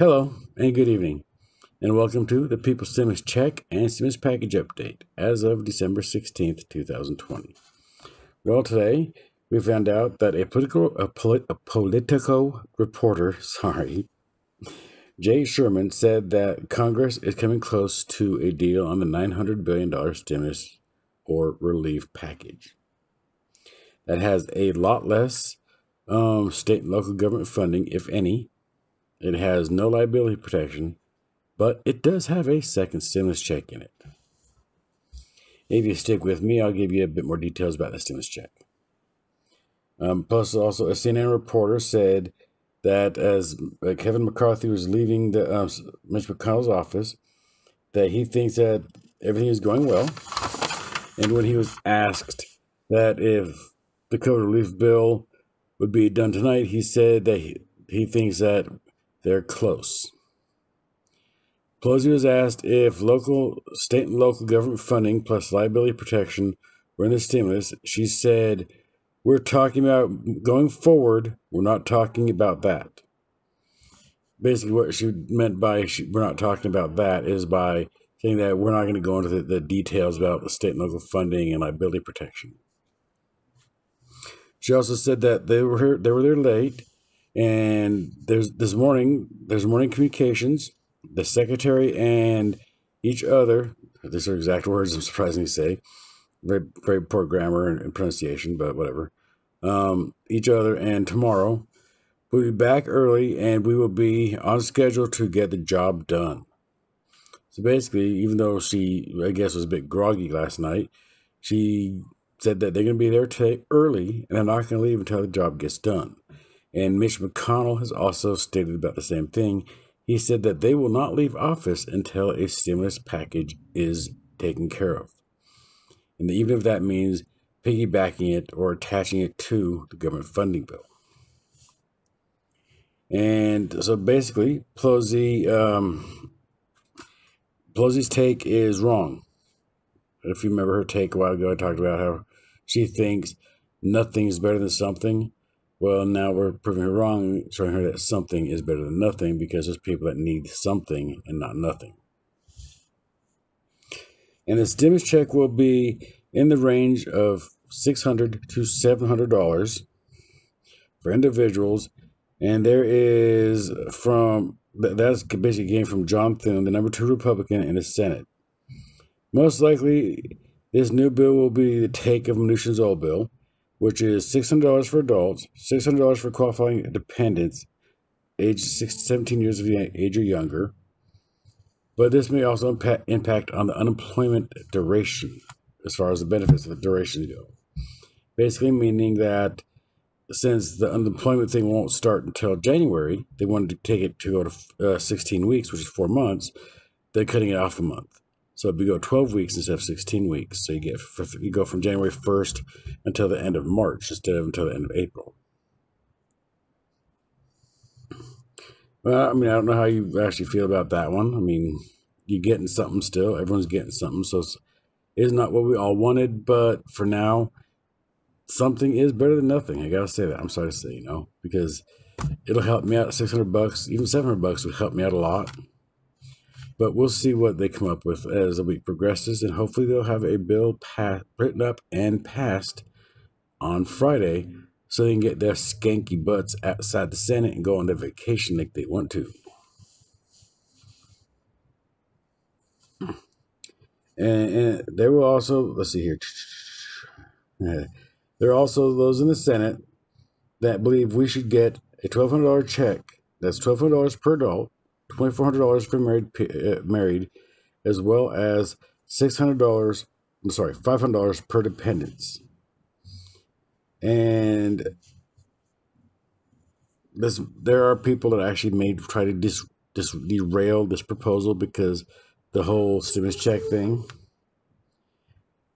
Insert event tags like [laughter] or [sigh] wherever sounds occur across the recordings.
Hello and good evening, and welcome to the People Stimulus Check and Stimulus Package Update as of December 16th, 2020. Well, today we found out that a political a, polit, a Politico reporter, [laughs] sorry, Jake Sherman said that Congress is coming close to a deal on the $900 billion stimulus or relief package that has a lot less um, state and local government funding, if any. It has no liability protection, but it does have a second stimulus check in it. If you stick with me, I'll give you a bit more details about the stimulus check. Um, plus, also, a CNN reporter said that as uh, Kevin McCarthy was leaving the uh, Mitch McConnell's office, that he thinks that everything is going well. And when he was asked that if the COVID relief bill would be done tonight, he said that he, he thinks that they're close. Pelosi was asked if local, state, and local government funding plus liability protection were in the stimulus. She said, We're talking about going forward, we're not talking about that. Basically, what she meant by she, we're not talking about that is by saying that we're not going to go into the, the details about the state and local funding and liability protection. She also said that they were here, they were there late, and there's this morning there's morning communications. The secretary and each other. These are exact words. [laughs] I'm surprised to say. Very very poor grammar and, pronunciation, but whatever. Um, each other and tomorrow we'll be back early and we will be on schedule to get the job done. So basically, even though she, I guess, was a bit groggy last night, she said that they're going to be there today early and they're not going to leave until the job gets done. And Mitch McConnell has also stated about the same thing. He said that they will not leave office until a stimulus package is taken care of. And even if that means piggybacking it or attaching it to the government funding bill. And so basically, Pelosi, um, Pelosi's take is wrong. If you remember her take a while ago, I talked about how she thinks nothing is better than something. Well, now we're proving her wrong, showing her that something is better than nothing because there's people that need something and not nothing. And the stimulus check will be in the range of 600 to $700 for individuals. And there is from, that's basically came from John Thune, the number two Republican in the Senate. Most likely, this new bill will be the take of Mnuchin's old bill, which is $600 for adults, $600 for qualifying dependents aged 17 years of age or younger. But this may also impact, impact on the unemployment duration as far as the benefits of the duration go. Basically, meaning that since the unemployment thing won't start until January, they wanted to take it to go to uh, 16 weeks, which is four months. They're cutting it off a month. So if you go 12 weeks instead of 16 weeks. So you get you go from January 1st until the end of March instead of until the end of April. Well, I mean, I don't know how you actually feel about that one. I mean, you're getting something still. Everyone's getting something. So it's, it's not what we all wanted, but for now, something is better than nothing. I gotta say that. I'm sorry to say, you know, because it'll help me out. 600 bucks, even 700 bucks would help me out a lot. But we'll see what they come up with as the week progresses, and hopefully they'll have a bill written up and passed on Friday so they can get their skanky butts outside the Senate and go on their vacation like they want to. Hmm. And, and there will also, let's see here, there are also those in the Senate that believe we should get a $1,200 check. That's $1,200 per adult $2,400 for married, uh, married, as well as $600, I'm sorry, $500 per dependence. And this, there are people that actually may try to dis, dis, derail this proposal because the whole stimulus check thing.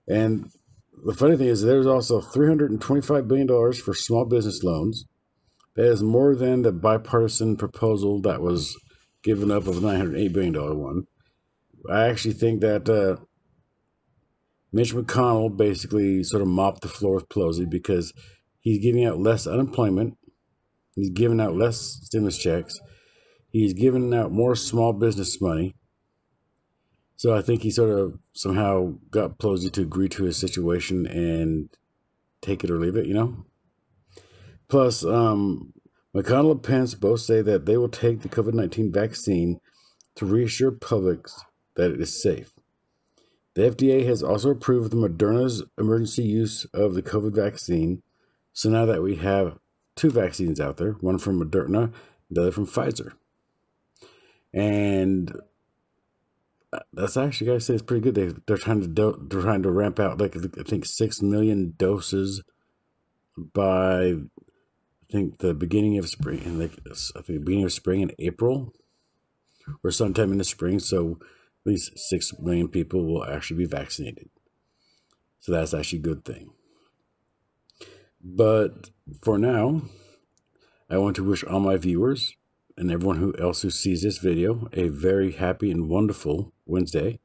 And the funny thing is, there's also $325 billion for small business loans. That is more than the bipartisan proposal that was given up of a $908 billion one. I actually think that uh, Mitch McConnell basically sort of mopped the floor with Pelosi because he's giving out less unemployment, he's giving out less stimulus checks, He's giving out more small business money. So I think he sort of somehow got Pelosi to agree to his situation and take it or leave it, you know? Plus, um, McConnell and Pence both say that they will take the COVID 19 vaccine to reassure publics that it is safe. The FDA has also approved the Moderna's emergency use of the COVID vaccine. So now that we have two vaccines out there, one from Moderna, the other from Pfizer. And uh, that's actually, I say, it's pretty good. They, they're trying to do, they're trying to ramp out like I think six million doses by I think the beginning of spring, and like I think the beginning of spring in April, or sometime in the spring. So at least six million people will actually be vaccinated. So that's actually a good thing. But for now, I want to wish all my viewers and everyone who else who sees this video a very happy and wonderful Wednesday.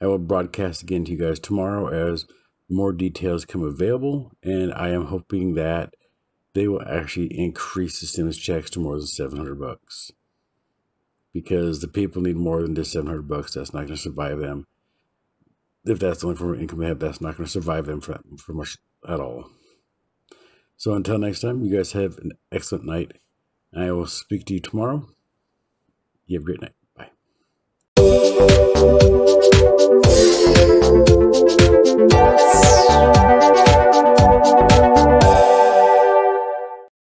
I will broadcast again to you guys tomorrow as more details come available, and I am hoping that they will actually increase the stimulus checks to more than 700 bucks because the people need more than just 700 bucks. That's not going to survive them. If that's the only form of income they have, that's not going to survive them for, for much at all. So until next time, you guys have an excellent night. I will speak to you tomorrow. You have a great night. Bye.